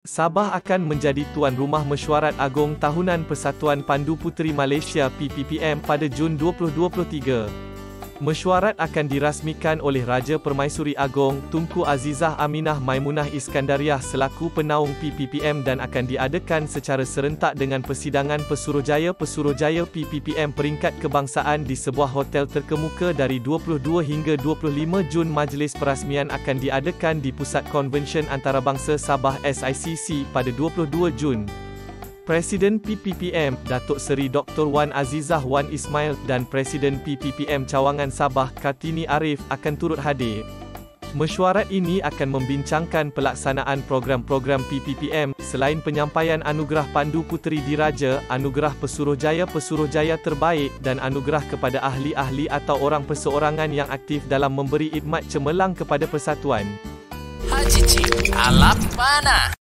Sabah akan menjadi tuan rumah mesyuarat agung tahunan Persatuan Pandu Puteri Malaysia PPPM pada Jun 2023. Mesyuarat akan dirasmikan oleh Raja Permaisuri Agong, Tunku Azizah Aminah Maimunah Iskandariah selaku penaung PPPM dan akan diadakan secara serentak dengan persidangan Pesuruhjaya-Pesuruhjaya PPPM peringkat kebangsaan di sebuah hotel terkemuka dari 22 hingga 25 Jun Majlis Perasmian akan diadakan di Pusat Konvensyen Antarabangsa Sabah SICC pada 22 Jun. Presiden PPPM, Datuk Seri Dr. Wan Azizah Wan Ismail dan Presiden PPPM Cawangan Sabah, Kartini Arif akan turut hadir. Mesyuarat ini akan membincangkan pelaksanaan program-program PPPM, selain penyampaian Anugerah Pandu Puteri Diraja, Anugerah Pesuruhjaya-Pesuruhjaya Terbaik dan anugerah kepada ahli-ahli atau orang perseorangan yang aktif dalam memberi khidmat cemerlang kepada persatuan. Haji Cik, alam mana?